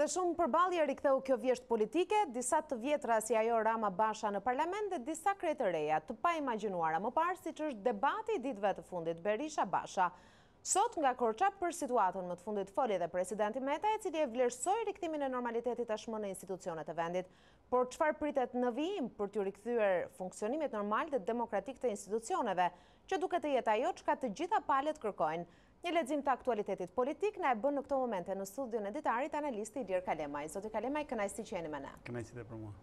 Dhe shumë përballje riktheu kjo vjeshtë politike, disa të vjetra si ajo Rama-Basha në parlament dhe disa krejt të reja, të paimagjinuara më parë siç është debati i ditëve të fundit Berisha-Basha. Sot nga Korça për situatën më të fundit foli edhe presidenti Meta i cili e vlerësoi rikthimin e normalitetit tashmë në institucionet e vendit. Por çfarë pritet në vijim për t'iu rikthyer funksionimit normal dhe demokratik të institucioneve, që duket të jetë ajo çka të gjitha palët kërkojnë, Një lexim të aktualitetit politik na e bën në këto momente në studion e ditarit analisti Ilir Kalemaj. Zoti Kalemaj, kënaqësi që jeni me ne. Kënaqësi dhe për mua.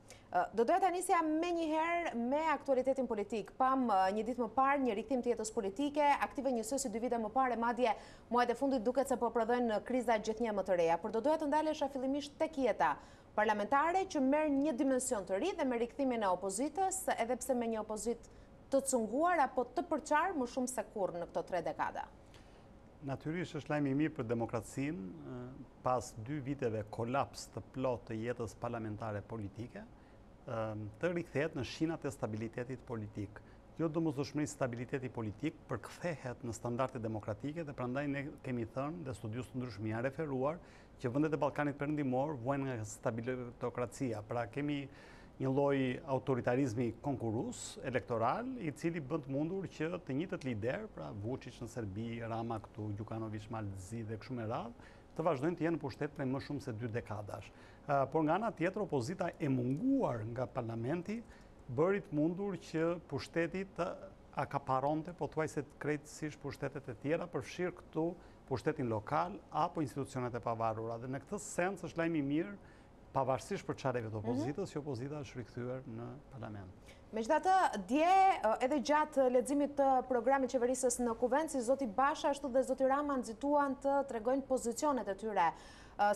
Do doja ta nisja menjëherë me aktualitetin politik. Pamë një ditë më parë një rikthim të jetës politike, aktive njësoj si dy vite më parë e madje muajt e fundit duket se po prodhojnë kriza gjithnjë e më të reja. Por do doja të ndalesha fillimisht tek jeta parlamentare që merr një dimension të ri dhe me rikthimin e opozitës, edhe pse me një opozitë të cunguar apo të përçarë më shumë se kurrë në këto tre dekada. Natyrisht është lajm i mirë për demokracinë, pas dy viteve kolaps të plotë të jetës parlamentare politike, të rikthehet në shinat e stabilitetit politik. Jo domosdoshmërisht stabiliteti politik përkthehet në standarde demokratike dhe prandaj ne kemi thënë dhe studiues të ndryshëm i janë referuar që vendet e Ballkanit Perëndimor vuajnë nga stabilitokracia, pra kemi një lloj autoritarizmi konkurrues, elektoral, i cili bën të mundur që të njëjtët liderë, pra Vuçiç në Serbi, Rama këtu, Gjukanoviç, Mal të Zi dhe kështu me radhë, të vazhdojnë të jenë në pushtet prej më shumë se dy dekadash. Por nga ana tjetër, opozita e munguar nga parlamenti bëri të mundur që pushteti të akaparonte pothuajse krejtësisht pushtetet e tjera, përfshirë këtu pushtetin lokal apo institucionet e pavarura dhe në këtë sens është lajm i mirë pavarësisht përçarjeve të, mhm, opozitës, që opozita është rikthyer në parlament. Megjithatë, dje edhe gjatë leximit të programit qeverisës në Kuvend, si zoti Basha ashtu dhe zoti Rama nxituan të tregojnë pozicionet e tyre.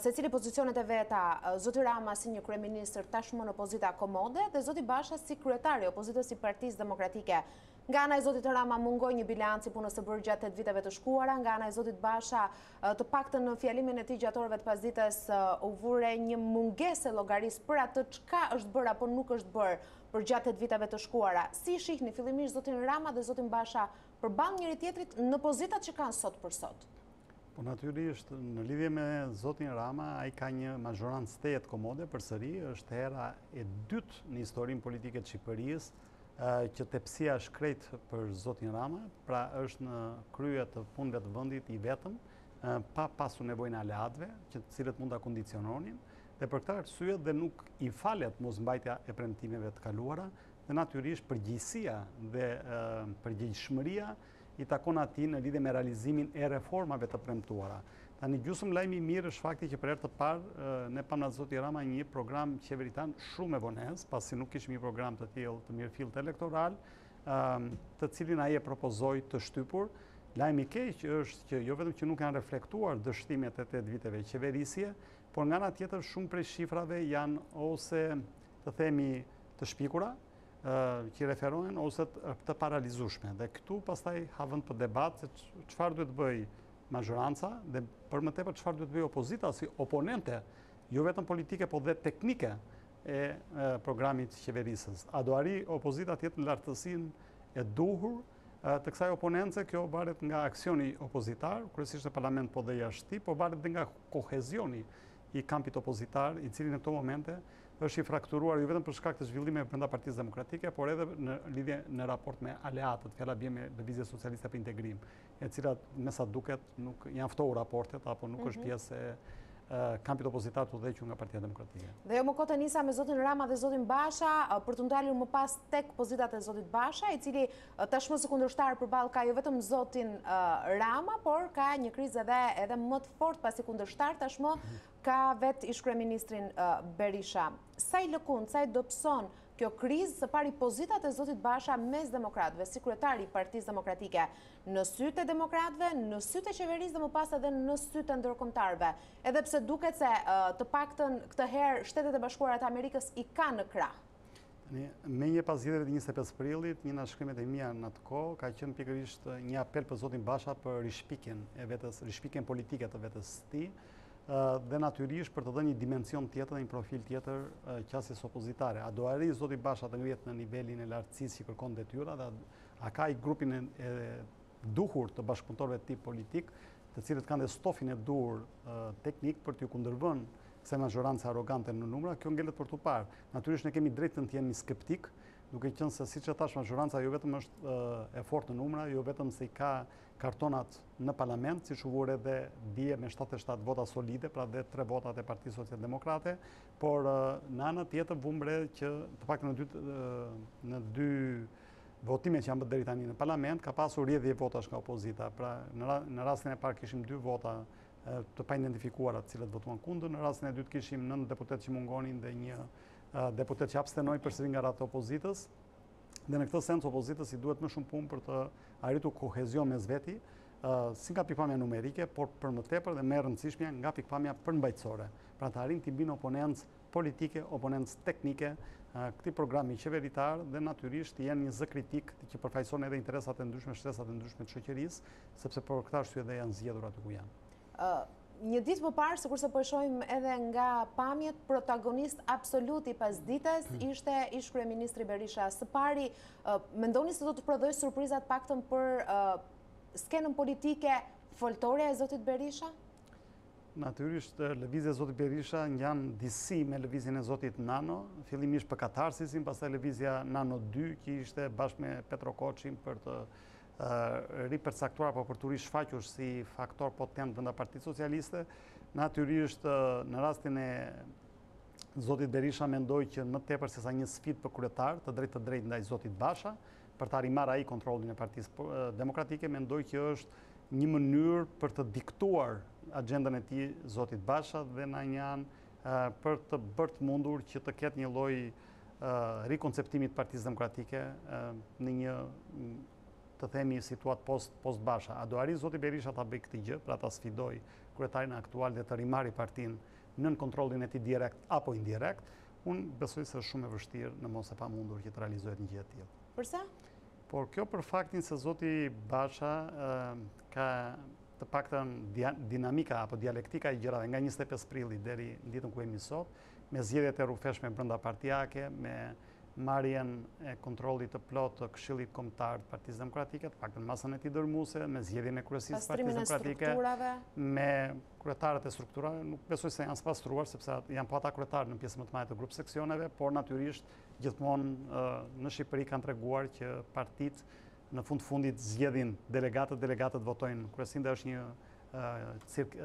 Secili pozicionet e veta, zoti Rama si një kryeministër tashmë në pozita komode dhe zoti Basha si kryetar i opozitës i Partisë Demokratike. Nga ana e zotit Rama mungoi një bilanc i punës së bërë gjatë tetë viteve të shkuara, nga ana e zotit Basha të paktën në fjalimin e tij gjatë orëve të pasdites u vu re një mungesë e llogarisë për atë çka është bërë apo nuk është bërë përgjatë tetë viteve të shkuara. Si i shihni fillimisht zotin Rama dhe zotin Basha përballë njëri-tjetrit në pozitat që kanë sot për sot? Po natyrisht, në lidhje me zotin Rama, ai ka një mazhorancë tejet komode përsëri, është hera e dytë në historinë politike të Shqipërisë që tepsia është krejt për zotin Rama, pra është në krye të punëve të vendit i vetëm, pa pasu nevojën e aleatëve, që të cilët mund ta kondiciononin, dhe për këtë arsye dhe nuk i falet mosmbajtja e premtimeve të kaluara, dhe natyrisht përgjegjësia dhe përgjëjshmëria, i takon atij në lidhje me realizimin e reformave të premtuara. Tani gjysmë lajm i mirë është fakti që për herë të parë ne pamë nga zoti Rama një program qeveritan shumë e vonesë, pasi nuk kishim një program të tillë të mirëfilltë elektoral, të cilin ai e propozoi të shtypur. Lajm i keq është që jo vetëm që nuk janë reflektuar dështimet e tetë viteve qeverisje, por nga ana tjetër shumë prej shifrave janë ose të themi të shpikura, që i referohen ose të parealizueshme. Dhe këtu pastaj ka vend për debat se çfarë duhet të bëjë mazhoranca dhe për më tepër çfarë duhet të bëjë opozita si oponente, jo vetëm politike, po dhe teknike e programit qeverisës. A do arrijë opozita të jetë në lartësinë e duhur të kësaj oponence, kjo varet nga aksioni opozitar, kryesisht në parlament po dhe jashtë tij, po varet dhe nga kohezioni i kampit opozitar, i cili në këto momente është i frakturuar jo vetëm për shkak të zhvillimeve brenda Partisë Demokratike, por edhe në lidhje në raport me aleatët, fjala bie me Lëvizjen Socialiste për Integrim, e cila me sa duket nuk janë ftohur raportet apo nuk është mhm. pjesë e kampit opozitar të udhëhequr nga Partia Demokratike. Dhe jo më kot e nisa me zotin Rama dhe zotin Basha për t'u ndalur më pas tek pozitat e zotit Basha, i cili Tashmë si kundërshtar përballë ka jo vetëm zotin Rama, por ka një krizë edhe edhe më të fortë pasi kundërshtar tashmë ka vetë ish-kryeministrin Berisha. Sa i lëkund, sa i dobëson kjo krizë, së pari pozitat e zotit Basha mes demokratëve, si kryetar i Partisë Demokratike, në sytë e demokratëve, në sytë e qeverisë dhe më pas edhe në sytë e ndërkombëtarëve. Edhe pse duket se të paktën këtë herë Shtetet e Bashkuara të Amerikës i ka në krah. Tani, menjëherë pas zgjedhjeve të 25 prillit, një nga shkrimet e mia në atë kohë ka qenë pikërisht një apel për zotin Basha për rishpikjen e vetes, rishpikjen politike të vetes së tij dhe natyrisht për të dhënë një dimension tjetër dhe një profil tjetër qasjes opozitare. A do arrijë zoti Basha të ngrihet në nivelin e lartësisë që i kërkon detyra dhe a ka ai grupin e duhur të bashkëpunëtorëve të tij politikë, të cilët kanë dhe stofin e duhur teknik për t'iu kundërvënë kësaj mazhorance arrogante në numra? Kjo ngelet për t'u parë. Natyrisht ne kemi të drejtën të jemi skeptikë, duke qenë se siç e thashë mazhoranca jo vetëm është e fortë në numra, jo vetëm se i ka kartonat në parlament, siç u vu re dhe dje me shtatëdhjetë e shtatë vota solide, pra dhe tre votat e Partisë Socialdemokrate, por në anën tjetër vëmë re që të paktën në dy në dy votimet që janë bërë deri tani në parlament ka pasur rrjedhje votash nga opozita. Pra në rastin e parë kishim dy vota të paidentifikuara të cilat votuan kundër. Në rastin e dytë kishim nëntë deputetë që mungonin dhe një deputet që abstenoi përsëri nga radhët e opozitës. Dhe në këtë sens opozitës i duhet më shumë punë për të arritur kohezion mes veti, si nga pikëpamja numerike, por për më tepër dhe më e rëndësishmja nga pikëpamja përmbajtësore, pra të arrijnë t'i bëjnë oponencë politike, oponencë teknike këtij programi qeveritar dhe natyrisht të jenë një zë kritik që përfaqëson edhe interesat e ndryshme, shtresat e ndryshme të shoqërisë, sepse për këtë arsye dhe janë zgjedhur aty ku janë. Një ditë më parë, sikurse po e shohim edhe nga pamjet, protagonist absolut i pasdites ishte ish-kryeministri Berisha. Së pari, mendoni se do të prodhojë surpriza të paktën për skenën politike foltorja e zotit Berisha? Natyrisht lëvizja e zotit Berisha ngjan disi me lëvizjen e zotit Nano, fillimisht për katarsisin, pastaj lëvizja Nano dy që ishte bashkë me Petro Koçin për të ripërcaktuar apo për të rishfaqur si faktor potent brenda Partisë Socialiste. Natyrisht në rastin e zotit Berisha mendoj që më tepër sesa një sfidë për kryetar, të drejtë të drejtë ndaj zotit Basha, për ta rimarrë ai kontrollin e Partisë Demokratike, mendoj që është një mënyrë për të diktuar agjendën e tij zotit Basha dhe në një anë për të bërë të mundur që të ketë një lloj rikonceptimi të Partisë Demokratike në një të themi situatë post Basha. A do arrijë zoti Berisha ta bëjë këtë gjë, pra ta sfidojë kryetarin aktual dhe të rimarrë partinë nën kontrollin e tij direkt apo indirekt, Unë besoj se është shumë e vështirë, në mos e pamundur që të realizohet një gjë e tillë. Përse? Por kjo për faktin se zoti Basha ka të paktën dinamika apo dialektika e gjërave nga 25 prilli deri në ditën ku jemi sot, me zgjedhjet e rrufeshme brenda partiake, me marrjen e kontrollit të plotë të Këshillit Kombëtar të Partisë Demokratike, të paktën në masën e tij dërmuese, me zgjedhjen e kryesisë së Partisë Demokratike, me Kryetarët e strukturave nuk besoj se janë spastruar, sepse janë po ata kryetarë në pjesën më të madhe të grup seksioneve, por natyrisht gjithmonë në Shqipëri kanë treguar që partitë në fund fundit zgjedhin delegatët, delegatët votojnë kryesinë dhe është një cirk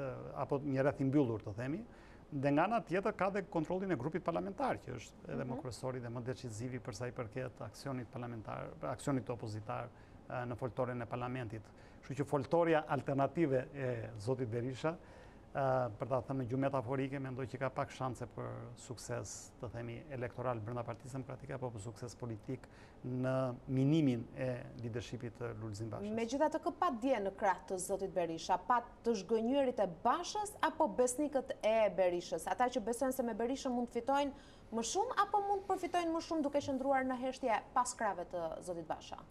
apo një rreth i mbyllur të themi. Dhe nga ana tjetër ka dhe kontrollin e grupit parlamentar që është edhe më mhm. kryesori dhe më decizivi për sa i përket aksionit parlamentar, aksionit opozitar në foltoren e parlamentit. Kështu që foltorja alternative e zotit Berisha, për ta thënë në gjuhë metaforike, mendoj që ka pak shanse për sukses, të themi, elektoral brenda Partisë Demokratike apo për sukses politik në minimin e lidershipit të Lulzim Bashës. Megjithatë kë patë dje në krah të zotit Berisha? Patë të zhgënjyerit e Bashës apo besnikët e Berishës? Ata që besojnë se me Berishën mund të fitojnë më shumë apo mund të përfitojnë më shumë duke qëndruar në heshtje pas krahëve të zotit Basha?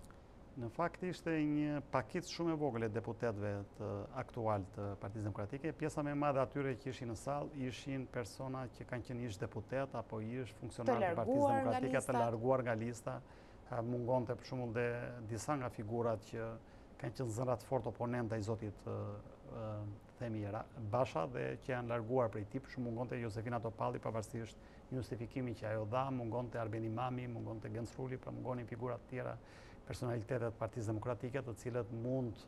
Në fakt ishte një pakicë shumë e vogël e deputetëve të aktual të Partisë Demokratike. Pjesa më e madhe e atyre që ishin në sallë ishin persona që kanë qenë ish deputetë apo ish funksionarë të Partisë Demokratike të larguar nga lista. Mungonte për shembull dhe disa nga figurat që kanë qenë zëra të fortë oponentë ndaj zotit themi Basha dhe që janë larguar prej tij, për shembull mungonte Jozefina Topalli pavarësisht një justifikimi që ajo dha, mungonte Arben Imami, mungonte Genc Ruli, pra mungonin figura të tjera, personalitete të Partisë Demokratike, të cilët mund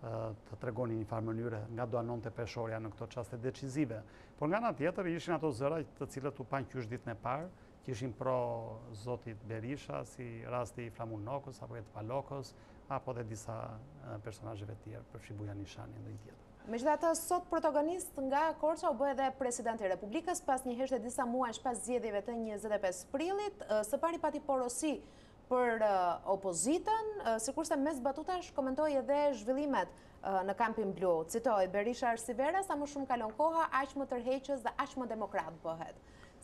të tregonin një farë mënyre nga do anonte peshorja në këto çaste decizive. Por nga ana tjetër ishin ato zëra të cilat u panë qysh ditën e parë, që ishin pro zotit Berisha, si rasti i Flamur Nokës, apo Edi Palokës, apo dhe disa personazheve tjerë, përfshi Bujar Nishanin e ndonjë tjetër. Megjithatë, sot protagonist nga Korça u bë edhe Presidenti i Republikës, pas një heshtje disa muajsh pas zgjedhjeve të njëzet e pesë prillit. Së pari pati porosi për opozitën, sikurse mes batutash komentoi edhe zhvillimet në kampin blu. Citoj, Berisha është si vera, sa më shumë kalon koha, aq më tërheqës dhe aq më demokrat bëhet.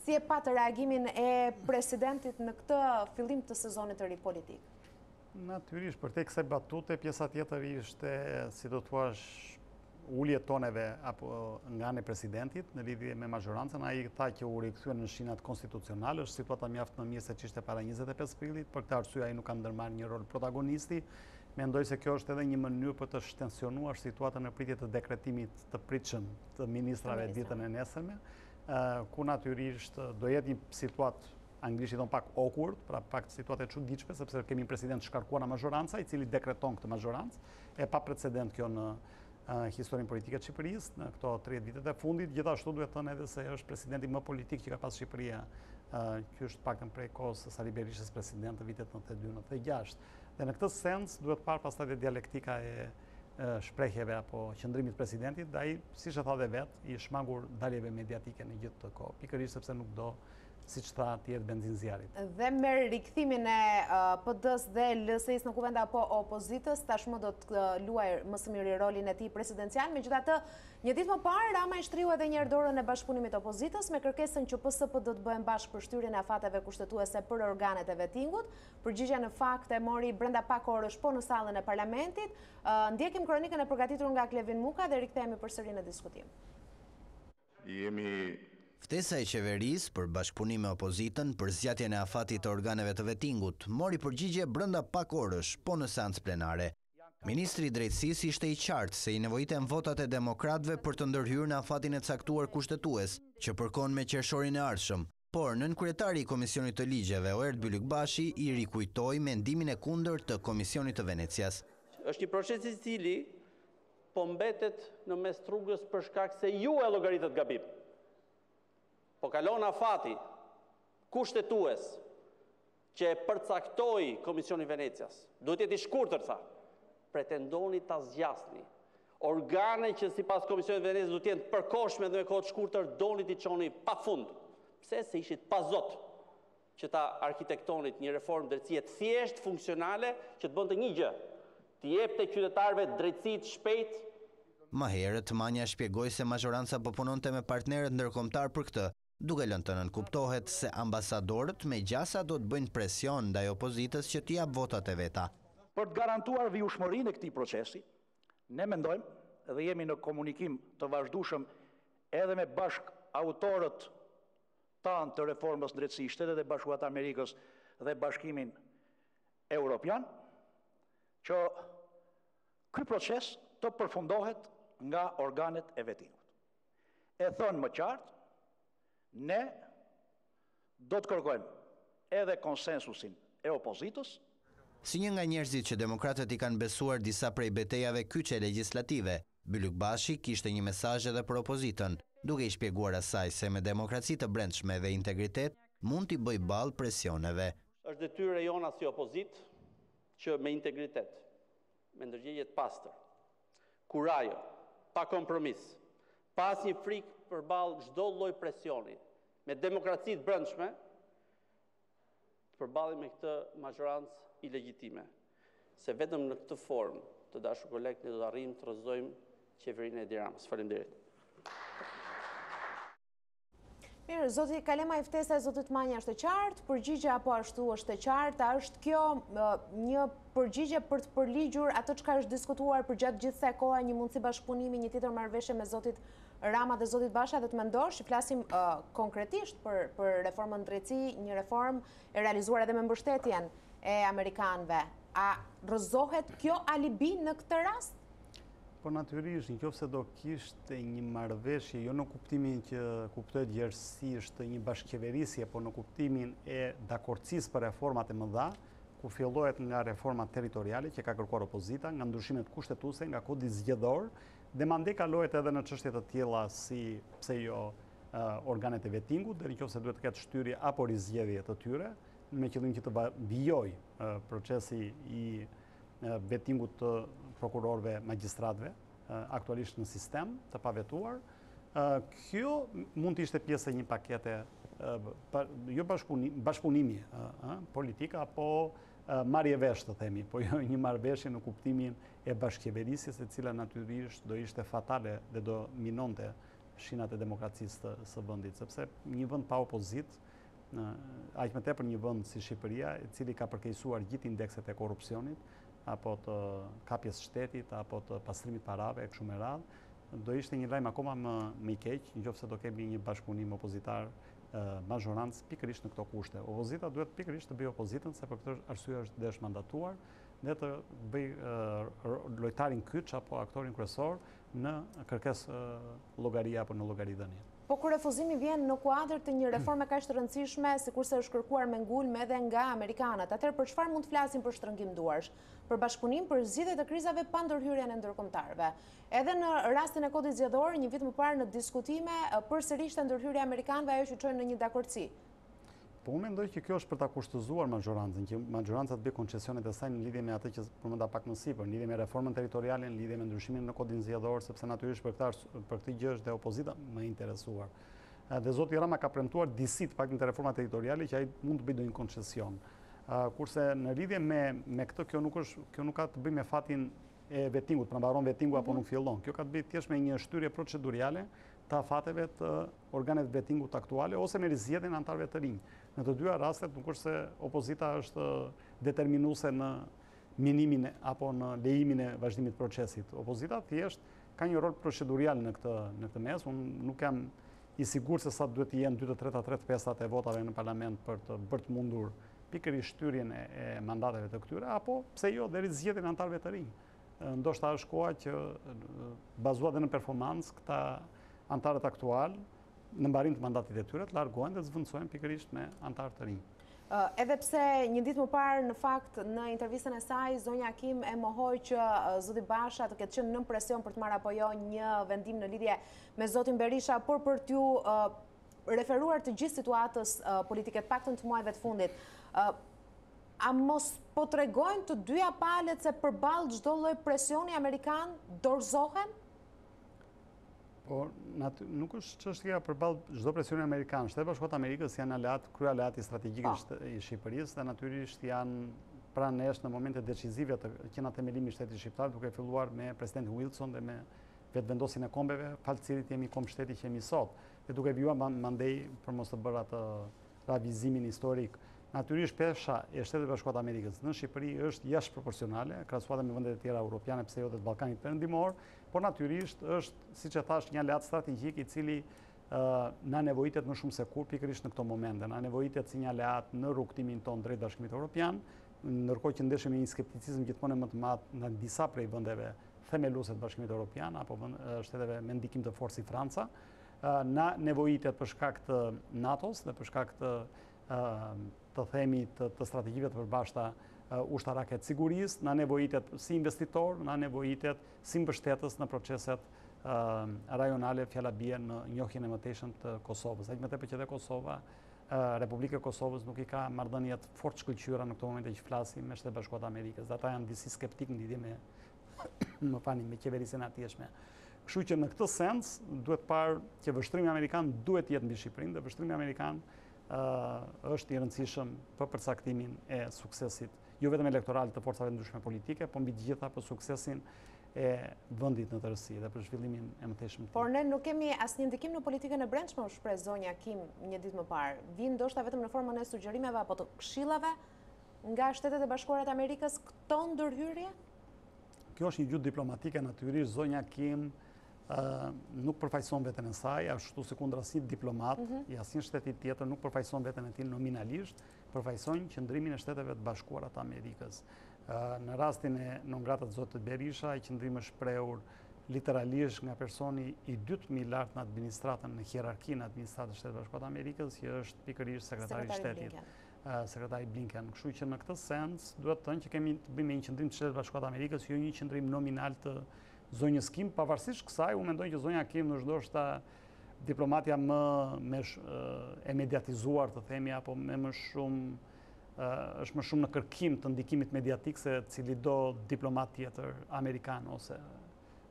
Si e patë reagimin e presidentit në këtë fillim të sezonit të ri politik? Natyrisht, përtej kësaj batute, pjesa tjetër ishte, si do thuash, ulje toneve nga anë e presidentit në lidhje me mazhorancën, ai tha që u rikthyen në shinat konstitucionale, është situata mjaft më mirë se ç'ishte para njëzet e pesë prillit, për këtë arsye ai nuk ka ndërmarrë një rol protagonisti. Mendoj se kjo është edhe një mënyrë për të shtensionuar situatën në pritje të dekretimit të pritshëm të ministrave ditën e nesërme. ku natyrisht do jetë një situatë anglisht i thonë pak awkward, pra pak situatë e çuditshme sepse kemi president të shkarkuar nga mazhoranca, i cili dekreton këtë mazhorancë, e paprecedent kjo në historinë politike të Shqipërisë në këto 30 vitet e fundit. Gjithashtu duhet thënë edhe se është presidenti më politik që ka pas Shqipëria, qysh të paktën prej kohës së Sali Berishës president në vitet 92-96. Dhe në këtë sens duhet parë pastaj dhe dialektika e shprehjeve apo qëndrimit të presidentit, dhe ai, siç e tha dhe vetë, i është shmangur daljeve mediatike në gjithë këtë kohë, pikërisht sepse nuk do, siç tha, t'i hedhë benzinë zjarrit. Dhe me rikthimin e PD-së dhe LSI-së në Kuvend apo opozitës, tashmë do të luajë më së miri rolin e tij presidencial. Megjithatë, një ditë më parë, Rama i shtriu edhe një herë dorën e bashkëpunimit opozitës, me kërkesën që PS-PD të bëhen bashkë për shtyrjen e afateve kushtetuese për organet e Vettingut, Përgjigjen në fakt e mori brenda pak orësh po në sallën e Parlamentit. Ndjekim kronikën e përgatitur nga Klevin Muka dhe rikthehemi përsëri në diskutim. Ftesa e qeverisë për bashkëpunim me opozitën për zgjatjen e afatit të organeve të Vettingut mori përgjigje brenda pak orësh po në seancë plenare. Ministri i Drejtësisë ishte i qartë se i nevojiten votat e demokratëve për të ndërhyrë në afatin e caktuar kushtetues që përkon me qershorin e ardhshëm, Por, nënkryetari i Komisionit të Ligjeve, Oerd Bylykbashi, i rikujtoi mendimin e kundërt të Komisionit të Venecias. Është një proces i cili po mbetet në mes rrugës për shkak se ju e llogaritët gabim. Po kalon afati kushtetues që e përcaktoi Komisioni i Venecias. Duhet të jetë i shkurtër, tha. Pretendoni ta zgjasni. Organe që sipas Komisionit të Venecias duhet të jenë të përkohshme dhe me kohë të shkurtër, doni t'i çoni pa fund. Pse? Se ishit të pazotë që ta arkitektonit një reformë drejtësie të thjeshtë, funksionale, që të bënte një gjë, t'i jepte qytetarëve drejtësi të shpejtë Më herët, Manja shpjegoi se mazhoranca po punonte me partnerët ndërkombëtarë për këtë, duke lënë të nënkuptohet se ambasadorët me gjasa do të bëjnë presion ndaj opozitës që t'i japë votat e veta. Për të garantuar vijushmërinë e këtij procesi, ne mendojmë dhe jemi në komunikim të vazhdueshëm edhe me bashkëautorët tanë të reformës në drejtësi, Shtetet e Bashkuara të Amerikës dhe Bashkimin Europian, që ky proces të përfundohet nga organet e vetingut. e thënë më qartë, ne do të kërkojmë edhe konsensusin e opozitës. Si një nga njerëzit që demokratët i kanë besuar disa prej betejave kyçe legjislative, Bylykbashi kishte një mesazh edhe për opozitën, duke i shpjeguar asaj se me demokraci të brendshme dhe integritet mund t'i bëjë ballë presioneve. Është detyrë e jona si opozitë që me integritet, me ndërgjegje të pastër, Kurajo, pa kompromis, pa asnjë frikë përballë çdo lloj presioni, me demokraci të brendshme, të përballemi me këtë mazhorancë ilegjitime, se vetëm në këtë formë, të dashur kolegë, ne do të arrijmë të rrëzojmë Qeverinë e Edi Ramës. Faleminderit. Mirë, zoti Kalemaj, ftesa e zotit Manja është e qartë, përgjigjja po ashtu është e qartë, a është kjo një përgjigje për të përligjur atë çka është diskutuar përgjatë gjithë kësaj kohe një mundësi bashkëpunimi, një tjetër marrëveshje mes zotit Rama dhe zotit Basha dhe të mendosh, që flasim konkretisht për reformën në drejtësi, një reformë e realizuar edhe me mbështetjen e amerikanëve. A rrëzohet kjo alibi në këtë rast? Po natyrisht, në qoftë se do kishte një marrëveshje, jo në kuptimin që kuptohet gjerësisht të një bashkëqeverisje, por në kuptimin e dakordësisë për reformat e mëdha, ku fillohet nga reforma territoriale që ka kërkuar opozita, nga ndryshimet kushtetuese, nga kodi zgjedhor dhe mandej kalohet edhe në çështje të tilla si pse jo organet e vetingut dhe në qoftë se duhet të ketë shtyrje apo rizgjedhje të tyre me qëllim që të vijojë procesi i vetingut të prokurorëve, magjistratëve, aktualisht në sistem, të pavetuar. Kjo mund të ishte pjesë e një pakete, jo bashkëpunimi politik apo marrëveshje të themi, po jo një marrëveshje në kuptimin e bashkëqeverisjes e cila natyrisht do ishte fatale dhe do minonte shinat e demokracisë së vendit, sepse një vend pa opozitë, aq më tepër një vend si Shqipëria, i cili ka përkeqësuar gjithë indekset e korrupsionit, apo të kapjes së shtetit, apo të pastrimit të parave e kështu me radhë, do ishte një lajm akoma më i keq, në qoftë se do kemi një bashkëpunim opozitë mazhorancë pikërisht në këto kushte. Opozita duhet pikërisht të bëjë opozitën, se për këtë arsye është dhe është mandatuar, dhe të bëjë lojtarin kyç apo aktorin kryesor në kërkesë llogari apo në llogaridhënie. Po kur refuzimi vjen në kuadër të një reforme kaq të rëndësishme, sikurse është kërkuar me ngulm edhe nga amerikanët, atëherë për çfarë mund të flasim për shtrëngim duarsh? Për bashkëpunim, për zgjidhje të krizave pa ndërhyrjen e ndërkombëtarëve. Edhe në rastin e Kodit Zgjedhor, një vit më parë në diskutime, përsëri ishte ndërhyrja e amerikanëve ajo që çoi në një dakordësi. Po unë mendoj që kjo është për ta kushtëzuar maxhorancën, që maxhoranca të bëjë koncesionet e saj në lidhje me atë që përmenda pak më sipër, në lidhje me reformën territoriale, në lidhje me ndryshimin në Kodin Zgjedhor, sepse natyrisht për këtë arsye, për këtë gjë është dhe opozita më e interesuar. Dhe zoti Rama ka premtuar disi të paktën te reforma territoriale që ai mund të bëjë ndonjë koncesion. Kurse në lidhje me me këtë kjo nuk është kjo nuk ka të bëjë me fatin e vetingut, pra mbaron vetingu apo mhm. nuk fillon. Kjo ka të bëjë thjesht me një shtyrje proceduriale të afateve të organeve të vetingut aktuale ose me rizgjedhjen e anëtarëve të rinj. Në të dyja rastet nuk është se opozita është determinuese në minimin apo në lejimin e vazhdimit të procesit. Opozita thjesht ka një rol procedurial në këtë në këtë mes. Unë nuk jam i sigurt se sa duhet të jenë dy të treta tre të pestat e votave në parlament për të bërë të mundur pikërisht shtyrjen e mandateve të këtyre apo pse jo dhe rizgjedhjen e anëtarëve të rinj. Ndoshta është koha që bazuar dhe në performancë këta anëtarët aktualë në mbarim të mandatit të tyre të largohen dhe të zvendësohen pikërisht me anëtarë të rinj. Edhe pse një ditë më parë në fakt në intervistën e saj zonja Kim e mohoi që zoti Basha të ketë qenë nën presion për të marrë apo jo një vendim në lidhje me zotin Berisha, por për t'iu referuar të gjithë situatës politike të paktën të muajve të fundit. A mos po tregojnë të dyja palët se përballë çdo lloj presioni amerikan dorëzohen? Po, nuk është çështja përballë çdo presioni amerikan. Shtetet e Bashkuara të Amerikës janë aleat, kryealeati strategjik po. i Shqipërisë dhe natyrisht janë pranë nesh në momente decisive që nga themelimi i shtetit shqiptar, duke filluar me presidentin Wilson dhe me vetëvendosjen e kombeve, falë cilit jemi komb shteti që jemi sot, dhe duke vijuar mandej për mos të bërë atë ravijëzimin historik. Natyrisht, pesha e Shteteve të Bashkuara të Amerikës në Shqipëri është jashtëproporcionale, krahasuar edhe me vendet e tjera europiane pse jo edhe të Ballkanit Perëndimor, por natyrisht është, siç e thashë, një aleat strategjik i cili na nevojitet më shumë se kurrë pikërisht në këto momente. Na nevojitet si një aleat në rrugëtimin tonë drejt Bashkimit Europian, ndërkohë që ndeshemi me një skepticizëm gjithmonë e më të madh nga disa prej vendeve themeluese të Bashkimit Europian apo shteteve me ndikim të fortë si Franca. Na nevojitet për shkak të NATO-s dhe për shkak të, të themi, të, të strategjive të përbashkëta ushtarake të sigurisë, na nevojitet si investitor, na nevojitet si mbështetës në proceset rajonale, fjala bie në njohjen e mëtejshme të Kosovës. Aq më tepër që dhe Kosova, Republika e Kosovës nuk i ka marrëdhëniet fort të shkëlqyera në këto momente që flasim me Shtetet e Bashkuara të Amerikës dhe ata janë disi skeptikë në lidhje me më falni, me qeverisjen e atjeshme. Kështu që në këtë sens duhet parë që vështrimi amerikan duhet të jetë mbi Shqipërinë dhe vështrimi amerikan është i rëndësishëm për përcaktimin e suksesit, jo vetëm elektoral të forcave të ndryshme politike, po mbi të gjitha për suksesin e vendit në tërësi dhe për zhvillimin e mëtejshëm të. Por ne nuk kemi asnjë ndikim në politikën e brendshme, u shpreh zonja Kim një ditë më parë. Vijnë ndoshta vetëm në formën e sugjerimeve apo të këshillave Nga Shtetet e Bashkuara të Amerikës këto ndërhyrje? Kjo është një gjuhë diplomatike natyrisht, zonja Kim nuk përfaqëson veten e saj, ashtu sikundër asnjë diplomat, mhm. i asnjë shteti tjetër nuk përfaqëson veten e tij nominalisht, përfaqësojnë qëndrimin e Shteteve të Bashkuara të Amerikës. Në rastin e non gratës zotit Berisha, ky qëndrim është shprehur literalisht nga personi i dytë më i lartë në administratën, në hierarkinë e administratës Shteteve të Bashkuara të Amerikës, që është pikërish sekretari i shtetit. sekretari Blinken. Kështu që në këtë sens duhet thënë që kemi të bëjmë me një qëndrim të Shteteve të Bashkuara të Amerikës, jo një qëndrim nominal të zonjës Kim. Pavarësisht kësaj, unë mendoj që zonja Kim është ndoshta diplomatja më, më e mediatizuar të themi apo me më shumë është më shumë në kërkim të ndikimit mediatik se cilido diplomat tjetër amerikan ose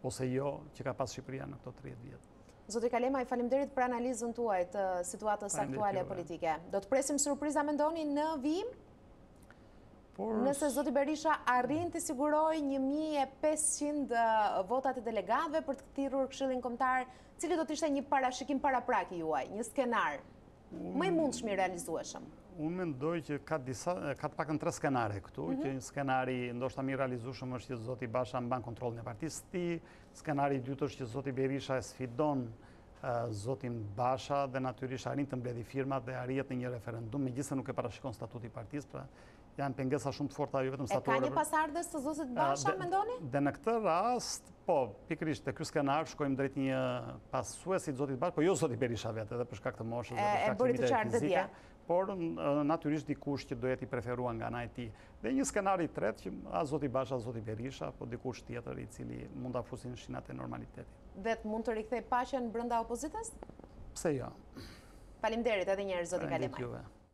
ose jo që ka pas Shqipëria në këto 30 vjet. Zoti Kalemaj, faleminderit për analizën tuaj të situatës aktuale politike. Do të presim surpriza mendoni në vijim? Nëse Zoti Berisha arrin të sigurojë 1500 votat e delegatëve për të thirrur këshillin kombëtar, cili do të ishte një parashikim paraprak i juaj, një skenar, më i mundshëm i realizueshëm? Unë mendoj që ka disa, ka të pakën tre skenare këtu, mhm. që një skenar ndoshta më i realizueshëm është që Zoti Basha mban kontrollin e partisë së tij, Skenari i dytë është që zoti Berisha e sfidon zotin Basha dhe natyrisht arrin të mbledhë firmat dhe arrihet në një referendum, megjithëse nuk e parashikon statuti i partisë, pra janë pengesa shumë të forta jo vetëm statutore. E ka një pasardhës të zotit Basha, mendoni? Dhe në këtë rast, po, pikërisht te ky skenar shkojmë drejt një pasuesi të zotit Basha, po jo zoti Berisha vetë, edhe për shkak të moshës dhe për shkak të limiteve fizike. por natyrisht dikush që do jetë i preferuar nga ana e tij. Dhe një skenar i tretë që as zoti Basha, as zoti Berisha, po dikush tjetër i cili mund ta fusi në shinat e normalitetit. Dhe të mund të rikthejë paqen brenda opozitës? Pse jo. Faleminderit edhe një herë zoti Kalemaj. Faleminderit juve.